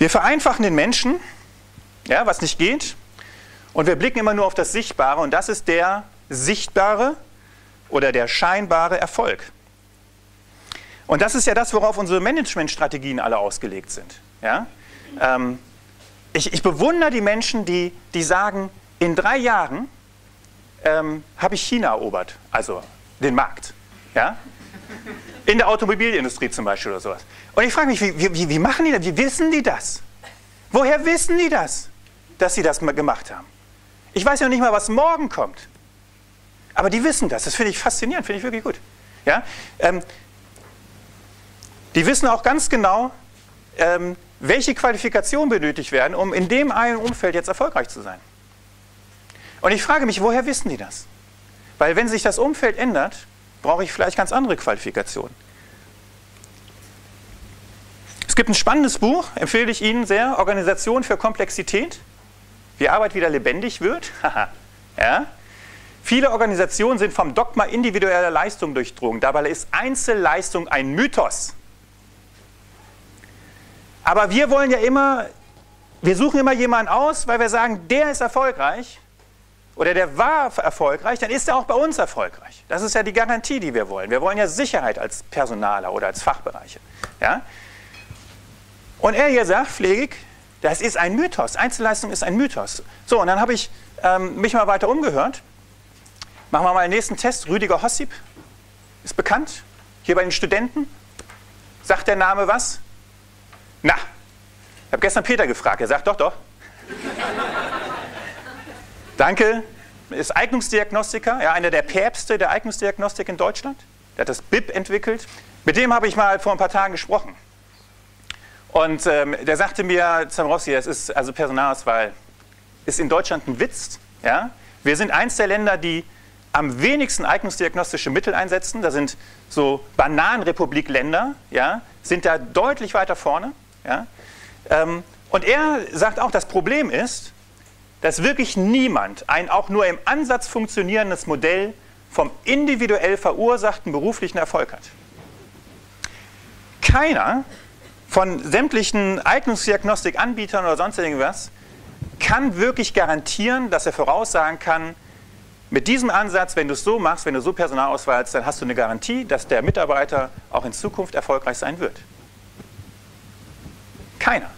Wir vereinfachen den Menschen, ja, was nicht geht, und wir blicken immer nur auf das Sichtbare und das ist der sichtbare oder der scheinbare Erfolg. Und das ist ja das, worauf unsere Managementstrategien alle ausgelegt sind. Ja? Ähm, ich, ich, bewundere die Menschen, die, die sagen, in drei Jahren ähm, habe ich China erobert, also den Markt. Ja? In der Automobilindustrie zum Beispiel oder sowas. Und ich frage mich, wie, wie, wie machen die das? Wie wissen die das? Woher wissen die das, dass sie das gemacht haben? Ich weiß ja nicht mal, was morgen kommt. Aber die wissen das. Das finde ich faszinierend, finde ich wirklich gut. Ja? Ähm, die wissen auch ganz genau, ähm, welche Qualifikationen benötigt werden, um in dem einen Umfeld jetzt erfolgreich zu sein. Und ich frage mich, woher wissen die das? Weil wenn sich das Umfeld ändert, brauche ich vielleicht ganz andere Qualifikationen. Es gibt ein spannendes Buch, empfehle ich Ihnen sehr, Organisation für Komplexität, wie Arbeit wieder lebendig wird. ja? Viele Organisationen sind vom Dogma individueller Leistung durchdrungen. Dabei ist Einzelleistung ein Mythos. Aber wir wollen ja immer, wir suchen immer jemanden aus, weil wir sagen, der ist erfolgreich oder der war erfolgreich, dann ist er auch bei uns erfolgreich. Das ist ja die Garantie, die wir wollen. Wir wollen ja Sicherheit als Personaler oder als Fachbereiche. Ja? Und er hier sagt, pflegig, das ist ein Mythos. Einzelleistung ist ein Mythos. So, und dann habe ich ähm, mich mal weiter umgehört. Machen wir mal den nächsten Test. Rüdiger Hossip ist bekannt. Hier bei den Studenten. Sagt der Name was? Na, ich habe gestern Peter gefragt. Er sagt doch, doch. Danke. Ist Eignungsdiagnostiker, ja, einer der Päpste der Eignungsdiagnostik in Deutschland. Der hat das BIP entwickelt. Mit dem habe ich mal vor ein paar Tagen gesprochen. Und ähm, der sagte mir, Zamrowski, das ist also Personalauswahl, ist in Deutschland ein Witz. Ja? Wir sind eins der Länder, die am wenigsten eignungsdiagnostische Mittel einsetzen. Da sind so Bananenrepublik-Länder, ja, sind da deutlich weiter vorne. Ja? Ähm, und er sagt auch, das Problem ist, dass wirklich niemand ein auch nur im Ansatz funktionierendes Modell vom individuell verursachten beruflichen Erfolg hat. Keiner von sämtlichen Eignungsdiagnostikanbietern oder sonst irgendwas kann wirklich garantieren, dass er voraussagen kann, mit diesem Ansatz, wenn du es so machst, wenn du so Personal auswahlst, dann hast du eine Garantie, dass der Mitarbeiter auch in Zukunft erfolgreich sein wird. Keiner.